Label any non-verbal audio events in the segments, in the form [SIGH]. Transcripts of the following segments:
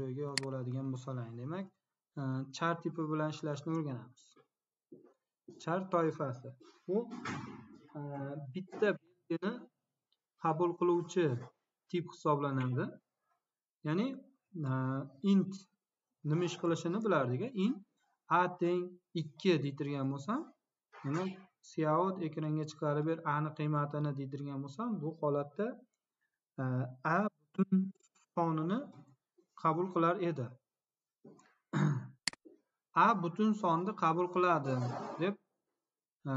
joyga yozib oladigan bo'lsalaring demak e, char tipi bilan ishlashni o'rganamiz. Char toifasi. Bu e, bitta belgini qabul qiluvchi tip hisoblanadi. Ya'ni e, int nima ish qilishini bilardik int a teng ikki deydirgan bo'lsam demak cout ekranga chiqarib ber ani qiymatini deydirgan bo'lsam bu holatda a butun sonini qabul qilar edi. [CLEARS THROAT] A butun sonni qabul qiladi deb e,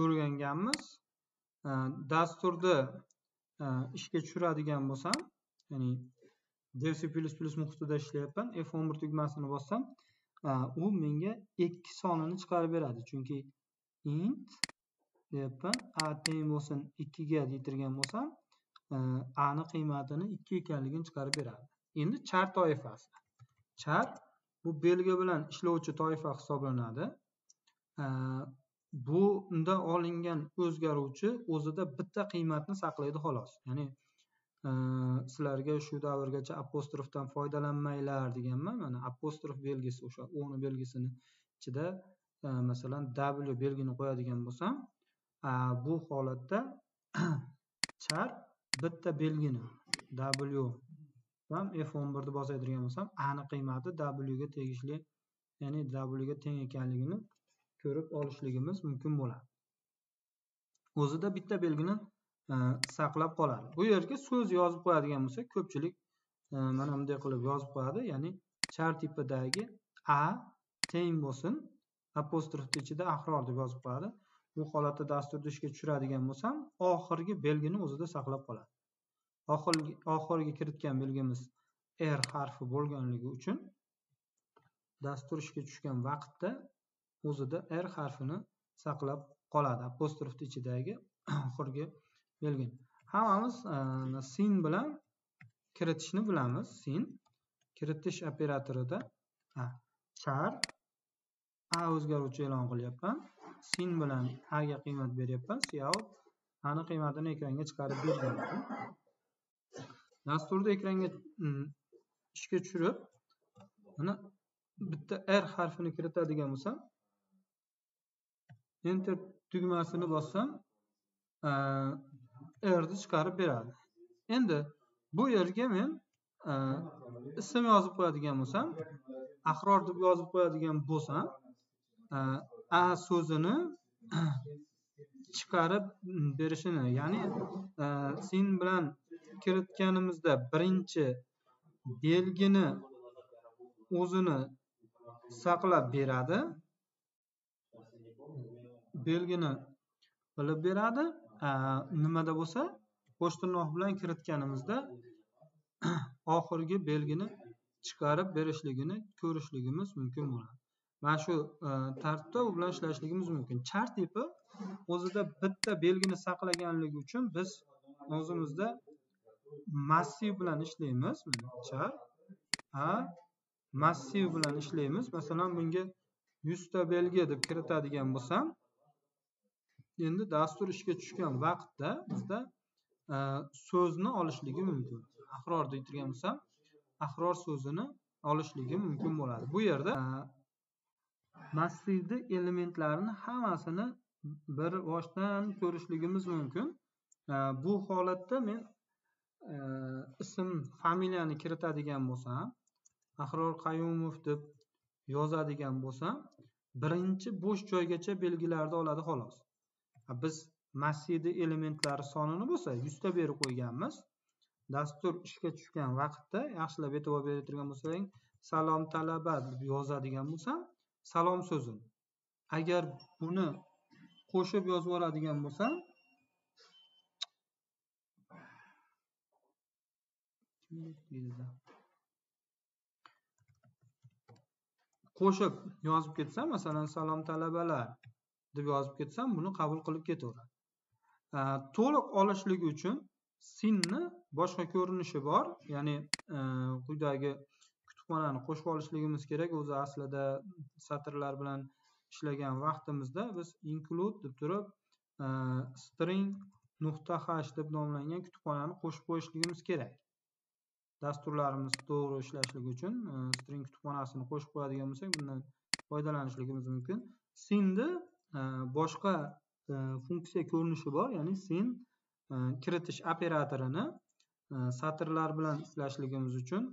o'rganganmiz. E, Dasturni e, ishga tushiradigan bo'lsam ya'ni dev c plus muhitida ishlayapman f o'n bir tugmasini bossam u menga ikki sonini chiqarib beradi. Chunki int deyapman a teng bo'lsin ikkiga deydirgan bo'lsam ani qiymatini ikki ekanligini chiqarib beradi. Endi char toifasi. Char bu belgi bilan ishlovchi toifa hisoblanadi. Bunda olingan o'zgaruvchi o'zida bitta qiymatni saqlaydi xolos. Ya'ni e, sizlarga shu davrgacha apostrofdan foydalanmanglar deganman. Mana apostrof belgisi o'sha o'ni belgisini ichida e, masalan w belgini qo'yadigan bo'lsam e, bu holatda [CLEARS THROAT] char bitta belgini w ham F11 ni bosadigan bo'lsam ani qiymati w ga tegishli ya'ni w ga teng ekanligini ko'rib olishligimiz mumkin bo'ladi. O'zida bitta belgini e, saqlab qoladi. Bu yerga so'z yozib qo'yadigan bo'lsak ko'pchilik e, mana bunday qilib yozib qo'yadi ya'ni char tipidagi a teng bo'lsin apostrofni ichida ahror deb yozib qo'yadi. Bu holatda dasturni ishga tushiradigan bo'lsam oxirgi belgini o'zida saqlab qoladi. Oxirgi kiritgan belgimiz r harfi bo'lganligi uchun dastur ishga tushgan vaqtda o'zida r harfini saqlab qoladi apostrofni ichidagi [CLEARS THROAT] oxirgi belgi hammamiz e, sin bilan kiritishni bilamiz. Sin kiritish operatorida char a o'zgaruvchi e'lon qilyapman. Sin bilan a ga qiymat beryapman cout ani qiymatini ekranga chiqarib beryapman dasturni ekranga mm, ishga tushirib mana bitta r harfini kiritadigan bo'lsam enter tugmasini bossam e, rni chiqarib beradi. Endi bu yerga men e, ism yozib qo'yadigan bo'lsam ahror deb yozib qo'yadigan bo'lsam e, a so'zini [CLEARS THROAT] chiqarib mm, berishini ya'ni sin bilan kiritganimizda birinchi belgini o'zini saqlab beradi. Belgini qilib beradi. Nimada bo'lsa qo'sh tirnoq bilan kiritganimizda [CLEARS THROAT] oxirgi belgini chiqarib berishligini ko'rishligimiz mumkin bo'ladi. Mana shu e, tartibda u bilan ishlashligimiz mumkin. Chart tipi o'zida bitta belgini saqlaganligi uchun biz o'zimizda massiv bilan ishlaymiz char a massiv bilan ishlaymiz. Masalan bunga yuzta belgi deb kiritadigan bo'lsam endi dastur ishga tushgan vaqtda bizda e, so'zni olishligi mumkin. Ahror deytirgan bo'lsam ahror so'zini olishligi mumkin bo'ladi. Bu yerda e, massivni elementlarini hammasini bir boshdan ko'rishligimiz mumkin. E, bu holatda men Э, ism familiyani kiritadigan bo'lsam ahror qayumov deb yozadigan bo'lsam birinchi bo'sh joygacha belgilarni oladi xolos. Biz massivni elementlari sonini bo'lsa yuzta berib qo'yganmiz. Dastur ishga tushgan vaqtda yaxshilab e'tibor beradigan bo'lsang salom talaba deb yozadigan bo'lsam salom so'zini agar buni qo'shib yozib yuboradigan bo'lsam qo'shib yozib ketsam masalan salom talabalar deb yozib ketsam buni qabul qilib ketaveradi to'liq olishlik uchun sinni boshqa ko'rinishi bor. Ya'ni e, quyidagi kutubxonani qo'shib olishligimiz kerak. O'zi aslida satrlar bilan ishlagan vaqtimizda biz include deb turib e, string nuqta h deb nomlangan kutubxonani qo'shib qo'yishligimiz kerak. Dasturlarimiz to'g'ri ishlashligi uchun e, string kutubxonasini qo'shib qo'yadigan bo'lsak bundan foydalanishligimiz mumkin. Sinni e, boshqa e, funksiya ko'rinishi bor ya'ni sin e, kiritish operatorini e, satrlar bilan ishlashligimiz uchun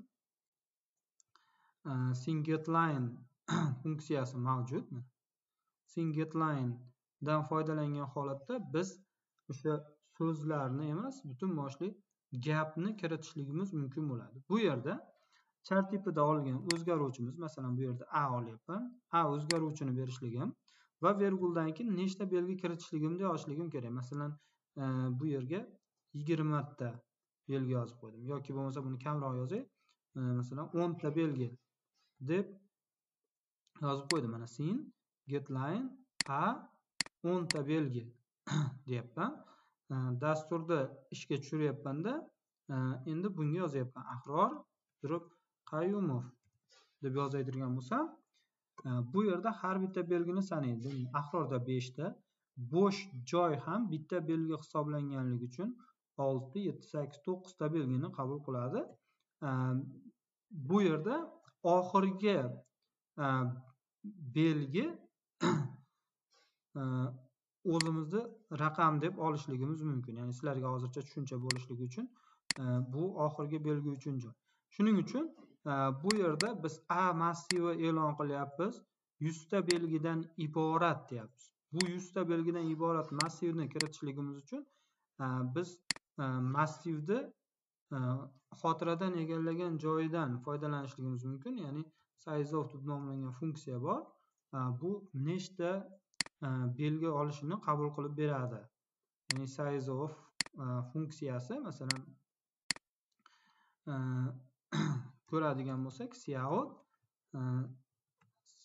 e, getline [COUGHS] funksiyasi mavjud getlinedan foydalangan holatda biz o'sha so'zlarni emas butun boshli gapni kiritishligimiz mumkin bo'ladi. Bu yerda char tipida olgan o'zgaruvchimiz masalan bu yerda a olyapman. A o'zgaruvchini berishligim va verguldan keyin nechta belgi kiritishligimni yozishligim kerak. Masalan e, bu yerga yigirmata belgi yozib qo'ydim. Yoki bo'lmasa buni kamroq yozay. E, masalan o'nta belgi deb yozib qo'ydim. Mana sin getline a o'nta belgi [COUGHS] deyapman. Э, dasturni ishga tushiryapmanda э, endi bunga yozyapman. Ahror turib qayumov deb yozadigan bo'lsam e, bu yerda har bitta belgini sanaydi ahrorda beshta bo'sh joy ham bitta belgi hisoblanganligi uchun olti yetti sakkiz to'qqizta belgini qabul qiladi. E, bu yerda oxirgi e, belgi [CLEARS THROAT] o'zimizni raqam deb olishligimiz mumkin. Ya'ni sizlarga hozircha tushuncha bo'lishligi uchun e, bu oxirgi belgi uchun joy shuning uchun e, bu yerda biz a massivi e'lon qilyapmiz yuzta belgidan iborat deyapmiz. Bu yuzta belgidan iborat massivni kiritishligimiz uchun e, biz massivni xotiradan egallagan joyidan foydalanishligimiz mumkin. Ya'ni size of deb nomlangan funksiya bor. Bu nechta Э, belgi olishini qabul qilib beradi. Ya'ni size of э, funksiyasi masalan э, [CLEARS THROAT] ko'radigan bo'lsak cout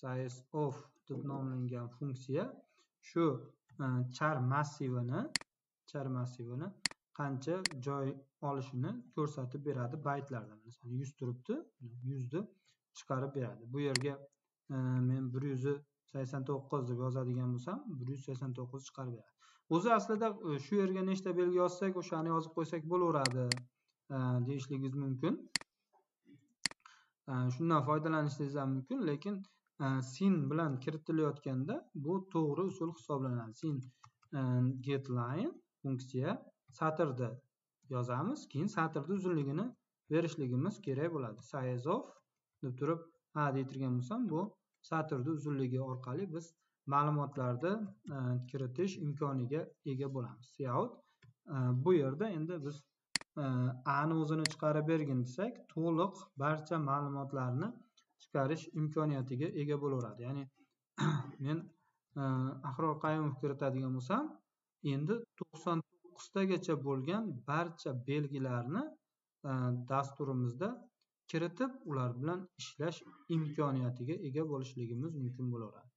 size of deb nomlangan funksiya shu e, char massivini char massivini qancha joy olishini ko'rsatib beradi baytlarda. Masalan yuz turibdi yuzni chiqarib beradi. Bu yerga e, men bir yuzi sakson to'qqiz deb yozadigan bo'lsam bir yuz sakson to'qqiz chiqarib beradi o'zi aslida e, shu yerga nechta belgi yozsak o'shani yozib qo'ysak bo'laveradi e, deyishligingiz mumkin. E, shundan foydalanishingiz ham mumkin lekin sin bilan kiritilayotganda bu to'g'ri usul hisoblanadi. Sin getline funksiya satrni yozamiz keyin satrni uzunligini berishligimiz kerak bo'ladi. Size of deb turib a deytirgan bo'lsam bu satrni uzunligi orqali biz ma'lumotlarni e, kiritish imkoniga ega bo'lamiz. Cout e, bu yerda endi biz e, ani o'zini chiqarib bergin desak to'liq barcha ma'lumotlarni chiqarish imkoniyatiga ega bo'laveradi. Ya'ni [CLEARS THROAT] men ahror qayumov kiritadigan bo'lsam endi to'qson to'qqiztagacha bo'lgan barcha belgilarni dasturimizda kiritib ular bilan ishlash imkoniyatiga ega bo'lishligimiz mumkin bo'laveradi.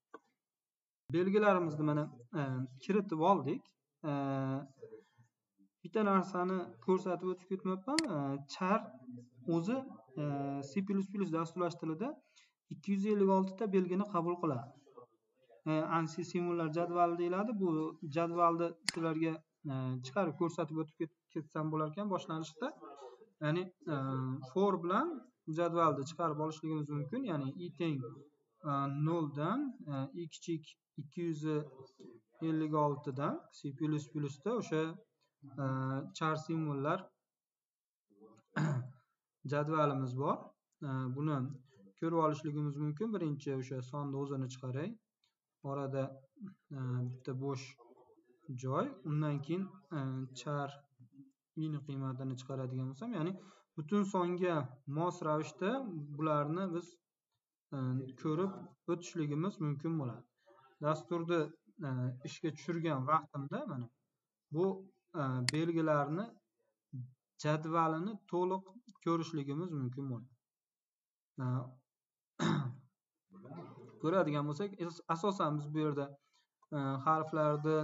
Belgilarimizni mana e, kiritib oldik? E, bitta narsani ko'rsatib o'tib ketmayapman e, char o'zi e, c dasturlash tilida ikki yuz ellik oltita belgini qabul qiladi. E, Ansi simvollar jadvali deyiladi. Bu jadvalni sizlarga e, chiqarib ko'rsatib o'tib ketsam bo'larkan boshlanishda. Ya'ni e, for bilan jadvalni chiqarib olishligimiz mumkin. Ya'ni i teng e, noldan e, i kichik ikki yuz ellik oltidan c plyus plyusda o'sha char simvollar [CLEARS THROAT] jadvalimiz bor. Buni ko'rib olishligimiz mumkin. Birinchi o'sha sonni o'zini chiqaray. Orada bitta bo'sh joy. Undan keyin char ini qiymatini chiqaradigan bo'lsam ya'ni butun songa mos ravishda bularni biz e, ko'rib o'tishligimiz mumkin bo'ladi. Dasturni e, ishga tushirgan vaqtimda mana bu e, belgilarni jadvalini to'liq ko'rishligimiz mumkin bo'ladi. [CLEARS THROAT] Ko'radigan bo'lsak asosan biz bu yerda harflarni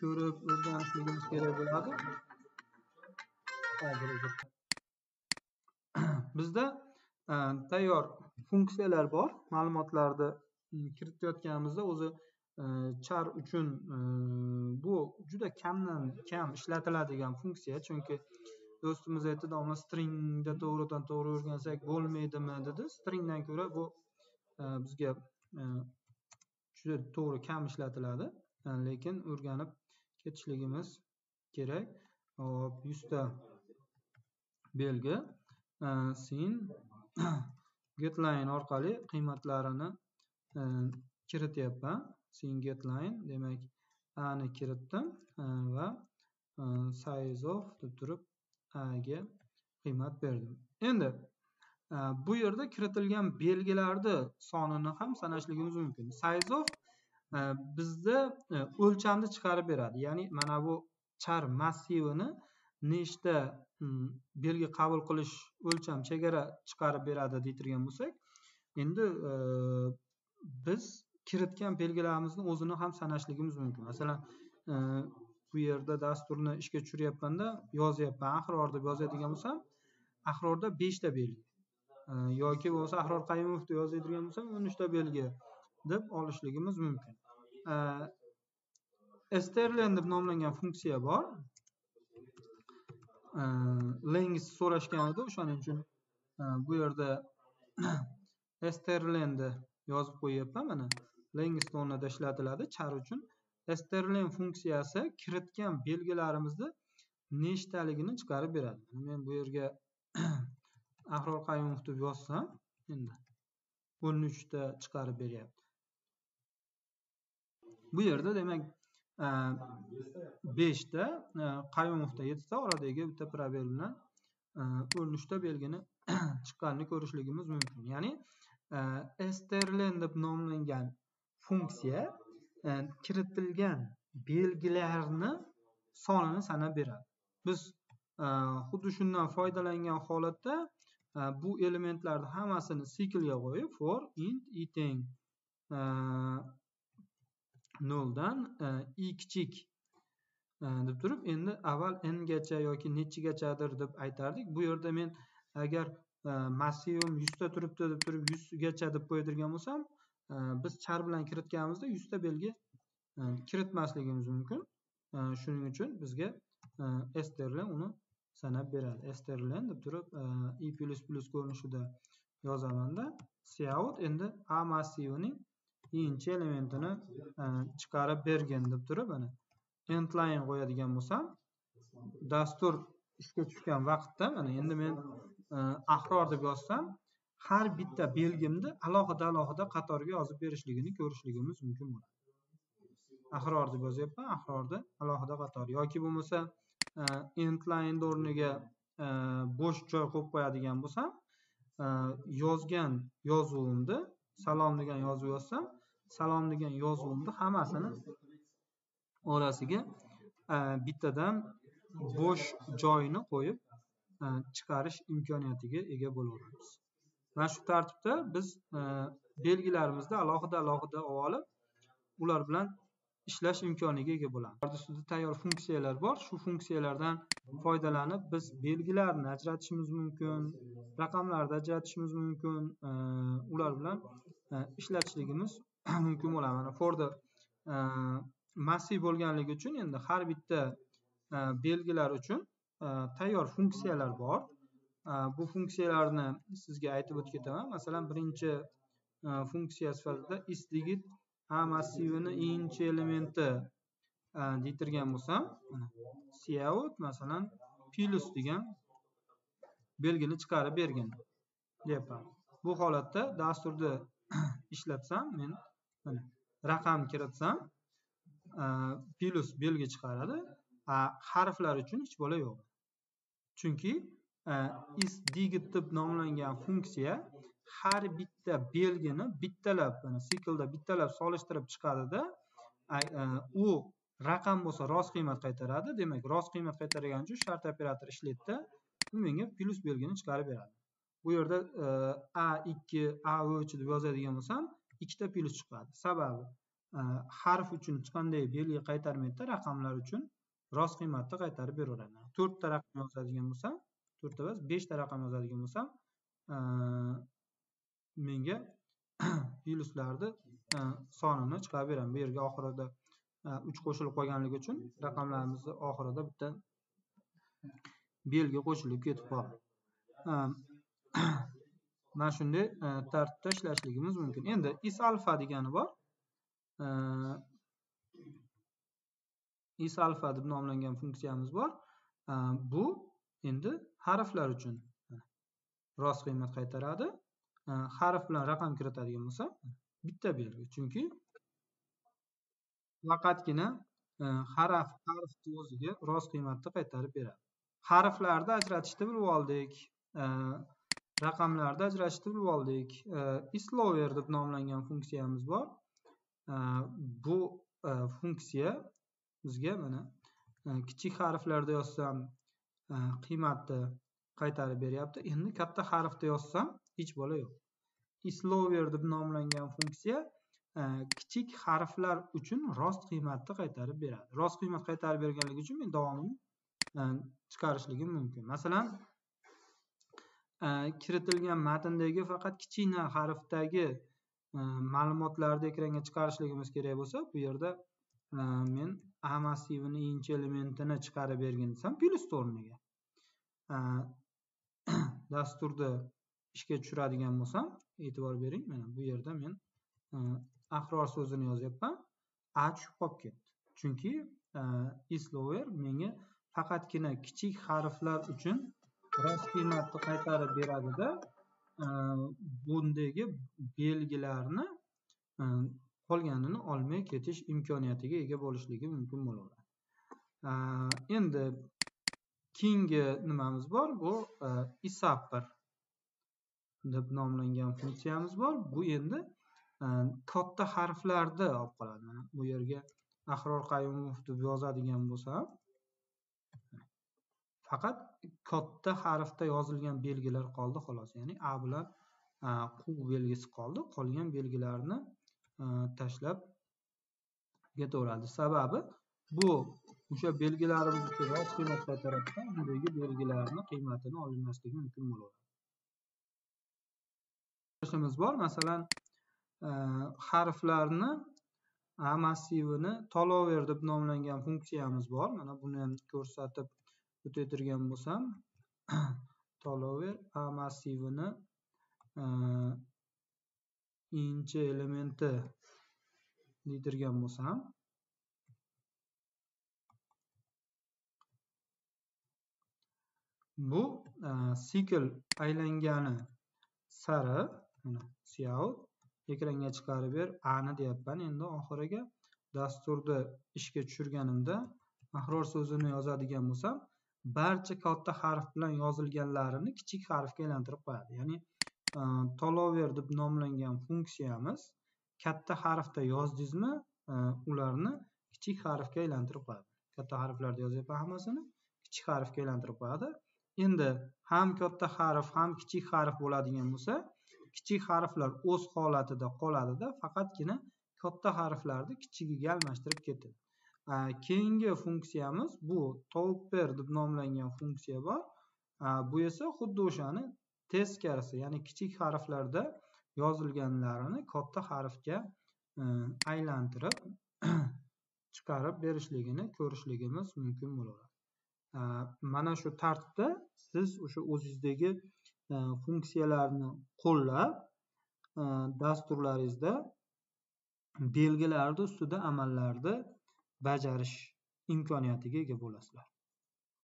ko'rib o'rganishligimiz kerak bo'ladi. [CLEARS THROAT] bizda e, tayyor funksiyalar bor. Ma'lumotlarni mm, kiritayotganimizda o'zi e, char uchun e, bu juda kamdan kam ishlatiladigan funksiya. Chunki do'stimiz aytdi domla stringda to'g'ridan to'g'ri o'rgansak bo'lmaydimi? dedi. Stringdan ko'ra bu bizga juda to'g'ri kam ishlatiladi. Lekin o'rganib ketishligimiz kerak. Hop yuzta belgi. Sin [CLEARS THROAT] getline orqali qiymatlarini e, kirityapman. Sin getline demak a ni kiritdim e, va e, size of deb turib a ga qiymat berdim. Endi bu yerda kiritilgan belgilarni sonini ham sanashligimiz mumkin. Size of bizda o'lchamni chiqarib beradi. Ya'ni mana bu char massivini nechta mm, belgi qabul qilish o'lcham chegara chiqarib beradi deytirgan bo'lsak endi e, biz kiritgan belgilarimizni o'zini ham sanashligimiz mumkin. Masalan e, bu yerda dasturni ishga tushiryapmanda yozyapman. Ahror deb yozadigan bo'lsam ahrorda beshta belgi e, yoki bo'lmasa ahror qayumov deb yozadigan bo'lsam o'n uchta belgi deb olishligimiz mumkin. Strlen deb nomlangan funksiya bor. Э, length so'rashgan edi o'shaning uchun. Э, bu yerda [CLEARS THROAT] strlenni yozib qo'yyapman mana. Length o'rnida ishlatiladi. Char uchun strlen funksiyasi kiritgan belgilarimizni nechtaligini chiqarib beradi. Men bu yerga [CLEARS THROAT] ahror qayumov deb yozsam endi o'n uchta chiqarib beryapti. Bu yerda demak beshta qayumovda yettita oradagi bitta probel bilan o'n uchta belgini chiqqanini ko'rishligimiz mumkin ya'ni strlen deb nomlangan funksiya kiritilgan belgilarni sonini sanab beradi biz xuddi shundan foydalangan holatda bu elementlarni hammasini siklga qo'yib for int iteng noldan e, i kichik e, deb turib endi avval n gacha yoki nechagachadir deb aytardik. Bu yerda men agar e, massivim yuzta turibdi deb turib yuzgacha deb qo'yadigan bo'lsam biz char bilan kiritganimizda yuzta belgi kiritmasligimiz mumkin. Shuning uchun bizga strlen uni sanab beradi. Strlen deb turib i plyus plyus ko'rinishida yozamanda. Cout endi a massivining ikkinchi elementini e, chiqarib bergin deb turib mana endline qo'yadigan bo'lsam dastur ishga tushgan vaqtda mana endi men e, ahror deb yozsam har bitta belgimni alohida alohida qatorga yozib berishligini ko'rishligimiz mumkin bo'ladi. Ahror deb yozyapman ahrorni alohida qator. Yoki bo'lmasa e, endline o'rniga bo'sh joy qo'yib qo'yadigan bo'lsam yozgan yozuvimni salom degan yozuv yozsam salom degan yozuvimni hammasini orasiga e, bittadan bo'sh joyni qo'yib e, chiqarish imkoniyatiga ega bo'laveramiz. Mana shu tartibda biz e, belgilarimizni alohida alohida olib ular bilan ishlash imkoniga ega bo'lamiz. Ustida tayyor funksiyalar bor. Shu funksiyalardan foydalanib biz belgilarni ajratishimiz mumkin raqamlarni ajratishimiz mumkin ular bilan ishlatishligimiz [CLEARS THROAT] mumkin bo'ladi mana forda e, massiv bo'lganligi uchun endi har bitta e, belgilar uchun e, tayyor funksiyalar bor. Bu funksiyalarni sizga aytib o'tib ketaman. Masalan birinchi funksiya sifatida isdigit a massivini inchi elementi deytirgan bo'lsam cout masalan plus degan belgini chiqarib bergin deyapman. Bu holatda dasturni [CLEARS THROAT] ishlatsam men mana raqam kiritsam e, plus belgi chiqaradi a harflar uchun hech bola yo'q. Chunki e, is digit deb nomlangan funksiya har bitta belgini bittalab siklda bittalab solishtirib chiqadida e, u raqam bo'lsa rost qiymat qaytaradi. Demak rost qiymat qaytargani uchun shart operator ishlaydida u menga plyus belgini chiqarib beradi. Bu yerda a ikki a uch deb yozadigan bo'lsam ikkita plyus chiqadi. Sababi e, harf uchun hech qanday belgi qaytarmaydida raqamlar uchun rost qiymatni qaytarib beraveradi. To'rtta raqam yozadigan bo'lsam to'rtta emas beshta raqam yozadigan bo'lsam e, menga [CLEARS THROAT] plyuslarni e, sonini chiqarib beradi bu yerga oxirida uch qo'shilib qolganligi uchun raqamlarimizni oxirida bitta belgi qo'shilib ketib qoladi [CLEARS THROAT] mana shunday e, tartibda ishlashligimiz mumkin. Endi is alfa degani bor. E, is alfa deb nomlangan funksiyamiz bor. E, bu endi harflar uchun rost qiymat qaytaradi. Harf bilan raqam kiritadigan bo'lsa bitta belgi. Chunki faqatgina harf harfni o'ziga rost qiymatni qaytarib beradi. Harflarni ajratishni bilib oldik. Raqamlarni ajratishni bilib oldik e, islover deb nomlangan funksiyamiz bor. E, bu e, funksiya bizga mana kichik harflarda yozsam qiymatni qaytarib beryapti. Endi katta harfda yozsam hech bola yo'q. Islover deb nomlangan funksiya kichik harflar uchun rost qiymatni qaytarib beradi. Rost qiymat qaytarib berganligi uchun men davomini chiqarishligim mumkin. Masalan Э, kiritilgan matndagi faqat kichkina harfdagi э, ma'lumotlarni ekranga chiqarishligimiz kerak bo'lsa bu yerda э, men a massivini inchi elementini chiqarib bergin desam plyus o'rniga [CLEARS THROAT] dasturni ishga tushiradigan bo'lsam e'tibor bering mana bu yerda men ahror so'zini yozyapman. A tushib qolib ketdi. Chunki islover menga faqatgina kichik harflar uchun rost qiymatni qaytarib beradida e, bundagi belgilarni e, qolganini olmay ketish imkoniyatiga ega bo'lishligi mumkin bo'ladi. E, endi keyingi nimamiz bor? Bu isapr deb nomlangan funksiyamiz bor. Bu endi katta harflarni olib qoladi. Bu yerga ahror qayumov deb yozadigan bo'lsam faqat katta harfda yozilgan belgilar qoldi xolos. Ya'ni a bilan e, q belgisi qoldi. Qolgan belgilarni e, tashlab ketaveradi. Sababi bu o'sha belgilarimiz uchun rost qiymat qaytaradigan undagi belgilarni qiymatini olinmasligi mumkin bo'ladi. Bor masalan e, harflarni a massivini tolover deb nomlangan funksiyamiz bor. Mana buni ham ko'rsatib o'taytirgan bo'lsam [CLEARS THROAT] tolover a massivini e, inchi elementi deydirgan bo'lsam bu e, sikl aylangani sari cout ekranga chiqarib ber ani deyapman. Endi oxiriga dasturni ishga tushirganimda ahror so'zini yozadigan bo'lsam barcha katta harf bilan yozilganlarini kichik harfga aylantirib qo'yadi. Ya'ni e, tolover deb nomlangan funksiyamiz katta harfda yozdingizmi e, ularni kichik harfga aylantirib qo'yadi. Katta harflarda yozyapman hammasini kichik harfga aylantirib qo'yadi. Endi ham katta harf ham kichik harf bo'ladigan bo'lsa kichik harflar o'z holatida qoladida faqatgina katta harflarni kichigiga almashtirib ketadi Э, keyingi funksiyamiz bu. Topper deb nomlangan funksiya bor. Э, bu esa xuddi o'shani teskarisi ya'ni kichik harflarda yozilganlarini katta harfga e, aylantirib [CLEARS THROAT] chiqarib berishligini ko'rishligimiz mumkin bo'ladi. Э, mana shu tartibda siz o'sha o'zingizdagi e, funksiyalarni qo'llab e, dasturlaringizda belgilarni ustida amallarni bajarish imkoniyatiga ega bo'lasizlar